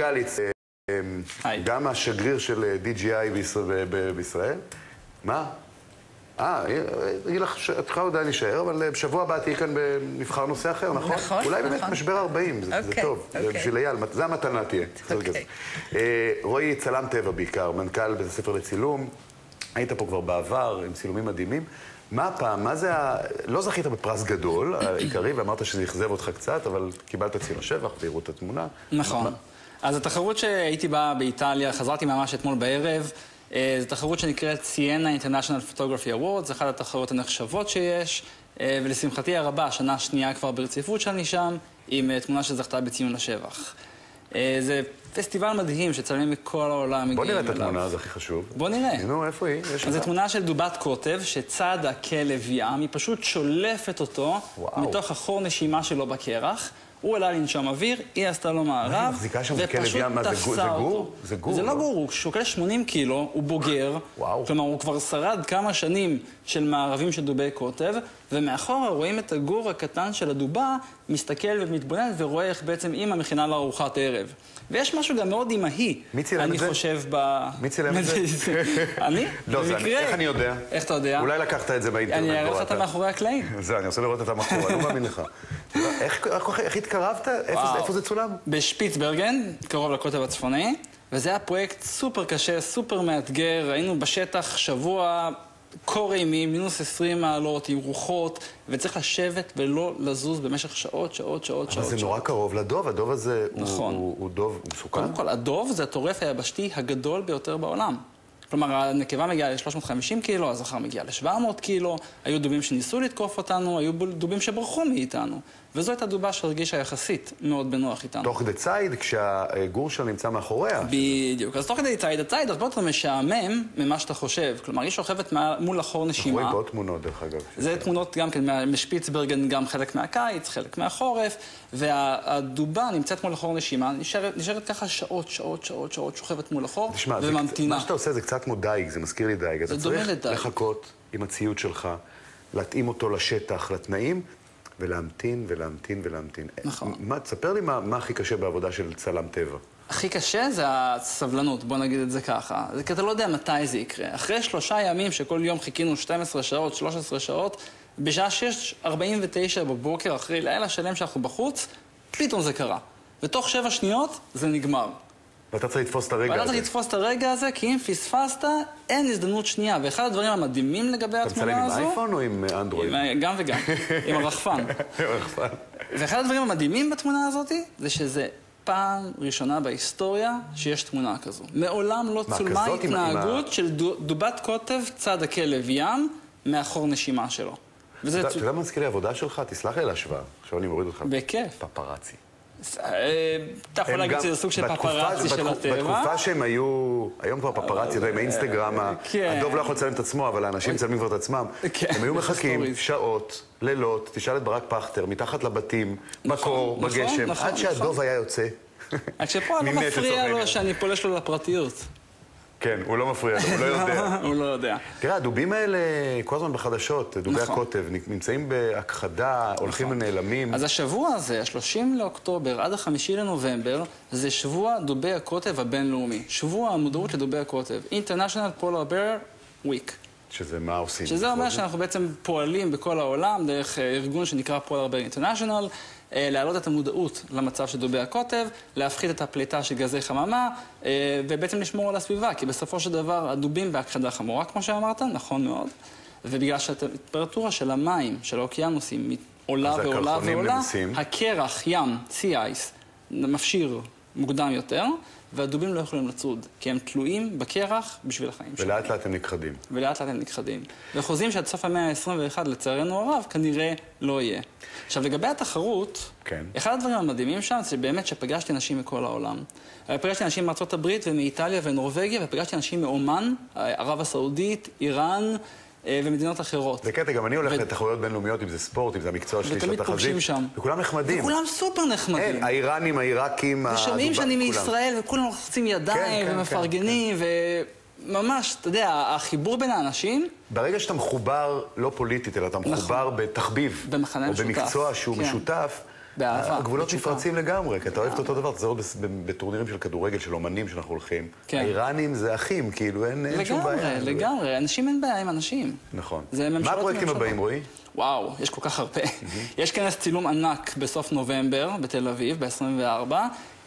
גליץ, היי. גם השגריר של אה, DGI בישראל-. מה? אה, אגיד לך שאת יכולה עדיין להישאר, אבל אה, בשבוע הבא תהיי כאן בנבחר נושא אחר, נכון? נכון, אולי באמת נכון. משבר 40, זה אוקיי, טוב. זה אוקיי. בשביל אייל, זה המתנה תהיה. בסדר אוקיי. אה, רועי, צלם טבע בעיקר, מנכ"ל בית הספר לצילום. היית פה כבר בעבר עם צילומים מדהימים. מה הפעם, מה זה ה... לא זכית בפרס גדול, העיקרי, ואמרת שזה אכזב אותך קצת, אבל קיבלת ציון השבח והראו את התמונה. נכון. אז התחרות שהייתי בה באיטליה, חזרתי ממש אתמול בערב, אה, זו תחרות שנקראת סיאנה International Photography Awards, זו אחת התחרויות הנחשבות שיש, אה, ולשמחתי הרבה, השנה השנייה כבר ברציפות שאני שם, עם אה, תמונה שזכתה בציון לשבח. זה פסטיבל מדהים שצלמים מכל העולם מגיעים בוא אליו. נראה את התמונה, זה הכי חשוב. בוא נראה. נו, איפה היא? יש זו? תמונה של דובת קוטב, שצד הכלב ים, היא פשוט שולפת אותו וואו. מתוך החור נשימה שלו בקרח. הוא עלה לנשום אוויר, היא עשתה לו היא מערב, מחזיקה שם? כלב ופשוט? מה, זה גור- זה גור? זה גור, זה לא? לא גור, הוא שוקל 80 קילו, הוא בוגר. וואו. כלומר, הוא כבר שרד כמה שנים של מארבים של דובי קוטב, ומאחורה רואים את הגור הקטן של הדובה, מסתכל ומתבונן ורואה איך בעצם אימא מכינה לו ארוחת ערב. ויש משהו גם מאוד אמהי, מי צילם את אני זה? חושב ב... מי צילם את זה? אני? לא, זה אני. איך אני יודע? איך אתה יודע? אולי לקחת את זה באינטרנט. אני אראה לך והורדת. אותה מאחורי הקלעים. זה, אני רוצה לראות את המחור, אני לא מאמין לך. איך- איך התקרבת? איפה זה-. איפה זה צולם? בשפיצברגן, קרוב לקוטב הצפוני, וזה היה פרויקט סופר קשה, סופר מאתגר, היינו בשטח שבוע קור אימים, מינוס 20 מעלות, עם רוחות, וצריך לשבת ולא לזוז במשך שעות, שעות, שעות, אבל שעות. זה שעות. נורא קרוב לדוב, הדוב הזה נכון. הוא הוא דוב הוא מסוכן? קודם כל, הדוב זה הטורף היבשתי הגדול ביותר בעולם. כלומר, הנקבה מגיעה ל-350 קילו, הזכר מגיע ל-700 קילו, היו דובים שניסו לתקוף אותנו, היו דובים שברחו מאיתנו. וזו הייתה דובה שהרגישה יחסית מאוד בנוח איתנו. תוך כדי ציד, כשהגור שלה נמצא מאחוריה. בדיוק. אז תוך כדי ציד, הציד הרבה יותר משעמם ממה שאתה חושב. כלומר, היא שוכבת מול החור אנחנו רואים נשימה. פה תמונות, דרך אגב. זה תמונות גם כן משפיצברגן, גם חלק מהקיץ, חלק מהחורף, והדובה נמצאת מול החור נשימה, נשארת, נשארת ככה שעות, שעות, שעות, שעות, שוכבת מול החור, תשמע, וממתינה. מה שאתה עושה זה קצת כמו דייג, זה מזכיר לי דייג. אתה צריך. לחכות עם הציוד שלך, להתאים אותו לשטח, לתנאים, ולהמתין ולהמתין ולהמתין. נכון. מה, תספר לי מה מה הכי קשה בעבודה של צלם טבע. הכי קשה זה הסבלנות, בוא נגיד את זה ככה. זה כי אתה לא יודע מתי זה יקרה. אחרי שלושה ימים שכל יום חיכינו 12 שעות, 13 שעות, בשעה 6.49 בבוקר, אחרי לילה שלם שאנחנו בחוץ, פתאום זה קרה. ותוך שבע שניות זה נגמר. ואתה צריך לתפוס את הרגע ואתה הזה. צריך לתפוס את הרגע הזה, כי אם פספסת, אין הזדמנות שנייה. ואחד הדברים המדהימים לגבי אתה מצלם התמונה עם הזו... אייפון או עם אה, אנדרואיד? עם- גם וגם, עם הרחפן. רחפן. ואחד הדברים המדהימים בתמונה הזאת, זה שזה פעם ראשונה בהיסטוריה שיש תמונה כזו. מעולם לא מה, צולמה עם התנהגות של דו- דובת קוטב צד הכלב ים מאחור נשימה שלו. אתה יודע מה מזכיר לי עבודה שלך? תסלח לי על ההשוואה. עכשיו אני מוריד אותך. בכיף. פפרצי. אה, אתה יכול להגיד שזה סוג של פפראצי של הטבע. בתקופה שהם היו, היום כבר פפראצי, אתה יודע, עם האינסטגרם, ה- כן. הדוב לא יכול לצלם את עצמו, אבל האנשים מצלמים כבר את עצמם. כן, הם היו מחכים. שעות, לילות, תשאל את ברק פכטר, מתחת לבתים, בקור, נכון, בגשם, נכון, עד שהדוב נכון. היה יוצא. רק שפה לא מפריע לו. שאני פולש לו לפרטיות. כן, הוא לא מפריע לו, הוא לא יודע. הוא לא יודע. תראה, הדובים האלה כל הזמן בחדשות, דובי נכון. הקוטב, נמצאים בהכחדה, הולכים ונעלמים. אז השבוע הזה, ה-30 לאוקטובר עד ה-5 לנובמבר, זה שבוע דובי הקוטב הבינלאומי. שבוע המודעות לדובי הקוטב. International Polar Bear Week. שזה מה עושים. שזה אומר שאנחנו בעצם פועלים בכל העולם דרך אה, ארגון שנקרא Polar Bear International, אה, להעלות את המודעות למצב של דובי הקוטב, להפחית את הפליטה של גזי חממה, אה, ובעצם לשמור על הסביבה, כי בסופו של דבר הדובים בהכחדה חמורה, כמו שאמרת, נכון מאוד, ובגלל שהטמפרטורה של המים, של האוקיינוסים, עולה ועולה ועולה. הקרח, ים, sea ice, מפשיר מוקדם יותר, והדובים לא יכולים לצוד, כי הם תלויים בקרח בשביל החיים שלהם. ולאט לאט הם נכחדים. ולאט לאט הם נכחדים. וחוזים שעד סוף המאה ה-21, לצערנו הרב, כנראה לא יהיה. עכשיו, לגבי התחרות, כן. אחד הדברים המדהימים שם זה באמת שפגשתי אנשים מכל העולם. פגשתי אנשים מארצות הברית ומאיטליה ונורבגיה, ופגשתי אנשים מאומן, ערב הסעודית, איראן אה, ומדינות אחרות. זה קטע, גם אני הולך ו- לתחרויות בינלאומיות, אם זה ספורט, אם זה המקצוע שלי, של ותמיד התחזית. פוגשים שם. וכולם נחמדים. וכולם סופר נחמדים. אין, האיראנים, העיראקים, ושומעים הדובה- שאני כולם. מישראל, וכולם לוחצים כן, ידיים כן, ומפרגנים, וממש, אתה יודע, החיבור בין האנשים... ברגע שאתה מחובר, לא פוליטית, אלא אתה מחובר בתחביב. נכון. במחנה או משותף, במקצוע שהוא כן. משותף, באהבה. הגבולות. נפרצים לגמרי, כי אתה אוהב את אותו דבר, תזהר בטורנירים של כדורגל, של אומנים שאנחנו הולכים. כן. האיראנים זה אחים, כאילו, אין אין שום בעיה. לגמרי, לגמרי. אנשים אין בעיה עם אנשים. נכון. זה מה הפרויקטים. הבאים, רועי? וואו, יש כל כך הרבה. יש כנס צילום ענק בסוף נובמבר בתל אביב, ב-24.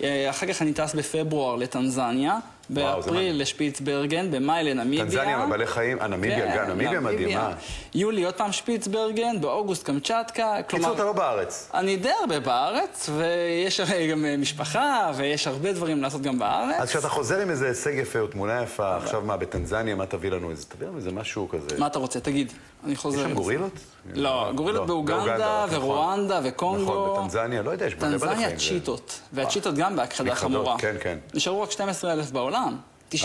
אה, אחר כך אני טס בפברואר לטנזניה. באפריל. לשפיצברגן, במאי לנמיביה. טנזניה, עם הבעלי חיים, אה, נמיביה, כן, גם, נמיביה מדהימה. יולי עוד פעם שפיצברגן, באוגוסט קמצ'טקה. קיצור, אתה לא בארץ. אני די הרבה בארץ, ויש הרי גם אה, משפחה, ויש הרבה דברים לעשות גם בארץ. אז כשאתה חוזר עם איזה הישג יפה או תמונה יפה, עכשיו מה, בטנזניה, מה תביא לנו? איזה- תביא לנו איזה משהו כזה. מה אתה רוצה? תגיד. אני חוזר. יש שם. גורילות? לא, גורילות באוגנדה, רק, נכון. ורואנדה, וקונגו. נכון, בטנזניה, לא יודע, יש מלא בעלי חיים. טנזניה צ'יטות, והצ'יטות גם בהכחדה חמורה. כן, כן. נשארו רק 12,000 בעולם. 97%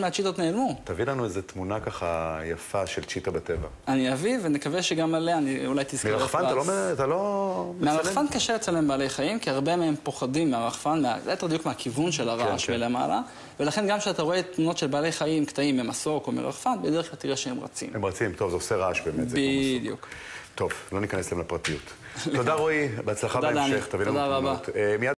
מהצ'יטות נעלמו. תביא לנו איזה תמונה ככה יפה של צ'יטה בטבע. אני אביא, ונקווה שגם עליה אני אולי תזכה מרחפן אתה לא אתה לא... מהרחפן קשה לצלם בעלי חיים, כי הרבה מהם פוחדים מהרחפן, יותר דיוק מהכיוון של הרעש כן. מלמעלה, ולכן גם כשאתה רואה תמונות של בעלי חיים, קטעים ממסוק או מרחפן, בדרך כלל תראה שהם רצים. הם רצים, טוב, זה עושה רעש באמת. זה. בדיוק. טוב, לא ניכנס להם לפרטיות. תודה רועי, בהצלחה. בהמשך, תביא לנו תודה רבה. תמונות. אה,